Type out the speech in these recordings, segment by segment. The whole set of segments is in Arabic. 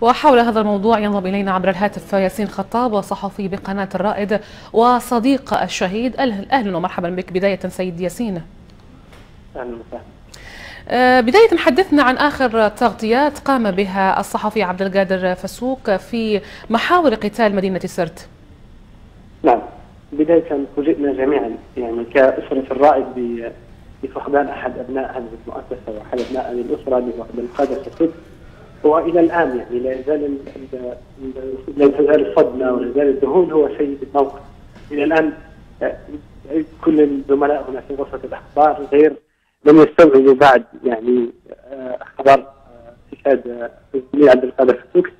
وحول هذا الموضوع ينضم إلينا عبر الهاتف ياسين خطاب صحفي بقناة الرائد وصديق الشهيد. أهلا ومرحبا بك. بداية سيد ياسين. أهلا وسهلا. آه، بداية حدثنا عن آخر تغطيات قام بها الصحفي عبد القادر فسوق في محاور قتال مدينة سرت. نعم. بداية فوجئنا جميعا يعني كأسرة الرائد بفقدان أحد أبناء هذه المؤسسة وأحد أبناء هذه الأسرة عبد القادر فسوق وإلى الآن يعني لا يزال لا تزال الصدمة ولا يزال الذهول هو سيد الموقف إلى الآن آه، كل الزملاء هنا في غرفة الأخبار غير لم يستوعبوا بعد يعني آه، خبر استشهاد آه، عبد القادر فتوك.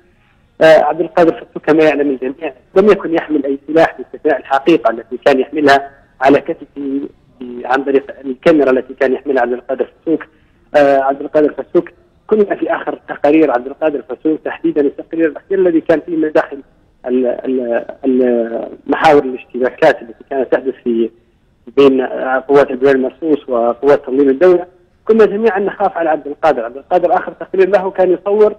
عبد القادر فتوك كما يعلم الجميع لم يكن يحمل أي سلاح باستثناء الحقيقة التي كان يحملها على كتفه عن طريق الكاميرا التي كان يحملها عبد القادر فتوك. عبد القادر فسوك كنا في آخر تقارير عبد القادر فسوق تحديدا التقرير الاخير الذي كان فيه مداخل محاور الاشتباكات التي كانت تحدث في بين قوات الدول المرصوص وقوات تنظيم الدولة كنا جميعا نخاف على عبد القادر، عبد القادر آخر تقرير له كان يصور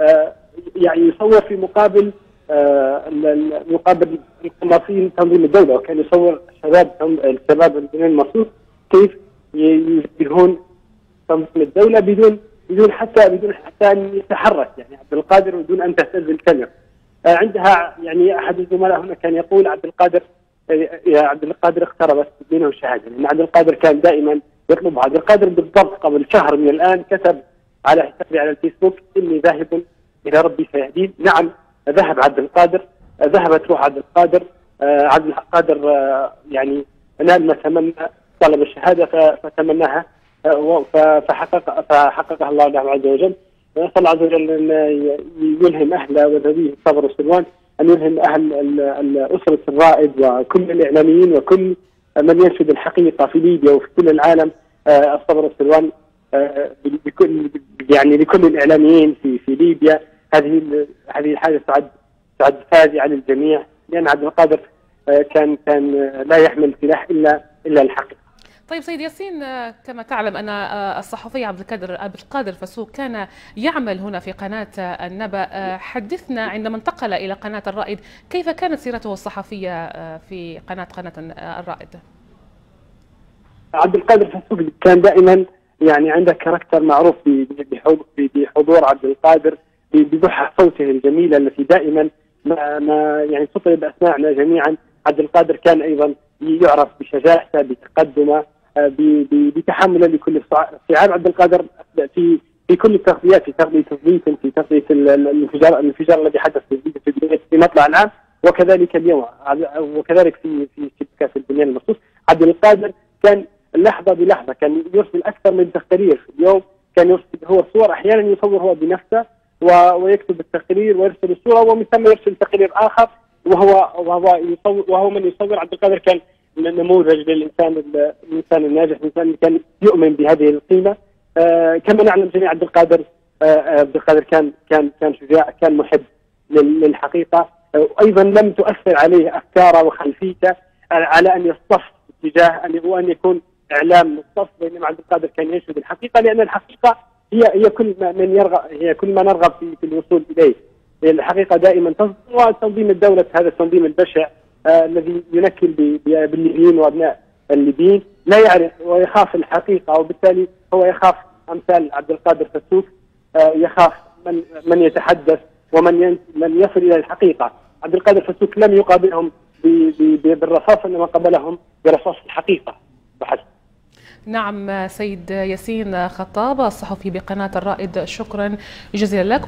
آه، يعني يصور في مقابل آه، مقابل قناصين تنظيم الدولة وكان يصور شباب الشباب الدول المرصوص كيف يواجهون تنظيم الدولة بدون بدون حتى بدون حتى أن يتحرك يعني عبد القادر بدون أن تهتز الكاميرا آه، عندها يعني أحد الزملاء هنا كان يقول عبد القادر آه، يا عبد القادر اقتربت منه الشهاده لأن عبد القادر كان دائما يطلب عبد القادر بالضبط قبل شهر من الآن كتب على حسابي على الفيسبوك إني ذاهب إلى ربي سيهدين نعم ذهب عبد القادر ذهبت روح عبد القادر. آه، عبد القادر يعني نال ما تمنى طلب الشهادة فتمناها. فحقق فحققها الله له عز وجل. ونسال الله عز وجل أن يلهم أهل وذويه الصبر والسلوان أن يلهم أهل اسره الرائد وكل الإعلاميين وكل من ينشد الحقيقة في ليبيا وفي كل العالم آه، الصبر والسلوان آه، بكل يعني لكل الإعلاميين في في ليبيا. هذه هذه الحاجة تعد تعد فاجعة للجميع لأن عبد القادر آه، كان كان لا يحمل سلاح الا إلا الحقيقة طيب سيد ياسين كما تعلم أن الصحفي عبد القادر عبد القادر فسوق كان يعمل هنا في قناة النبأ حدثنا عندما انتقل إلى قناة الرائد كيف كانت سيرته الصحفية في قناة قناة الرائد؟ عبد القادر فسوق كان دائما يعني عنده كاركتر معروف بحضور عبد القادر ببحة صوته الجميلة التي دائما ما, ما يعني تطرب أسماعنا جميعا عبد القادر كان أيضا يعرف بشجاعته بتقدمه بتحمله لكل الصعاب عبد القادر في في كل التغطيات في تغطيه تثبيت في تغطيه الانفجار الانفجار الذي حدث في في مطلع العام. وكذلك اليوم وكذلك في في كاس البنيان المخصوص. عبد القادر كان لحظة بلحظة كان يرسل أكثر من تقرير. اليوم كان يرسل هو الصور أحيانا يصور هو بنفسه ويكتب التقرير ويرسل الصورة ومن ثم يرسل تقرير آخر وهو وهو يصور وهو من يصور. عبد القادر كان نموذج للإنسان الإنسان الناجح الإنسان كان يؤمن بهذه القيمة. آه كما نعلم جميع عبد القادر آه, آه، عبد القادر كان كان كان شجاع كان محب للحقيقة. آه أيضا لم تؤثر عليه أفكاره وخلفيته على أن يصطف اتجاه ان وان يكون إعلام مصطف بينما عبد القادر كان ينشد الحقيقة لأن الحقيقة هي هي كل ما من يرغب هي كل ما نرغب في, في الوصول إليه. الحقيقة دائما وتنظيم الدولة هذا التنظيم البشع الذي ينكل بالليبيين وأبناء الليبيين لا يعرف ويخاف الحقيقة وبالتالي هو يخاف أمثال عبد القادر فسوس آه يخاف من من يتحدث ومن من يصل إلى الحقيقة. عبد القادر فسوك لم يقابلهم بالرصاص إنما قابلهم برصاص الحقيقة. بحسب. نعم سيد ياسين خطاب الصحفي بقناة الرائد شكرا جزيلا لك.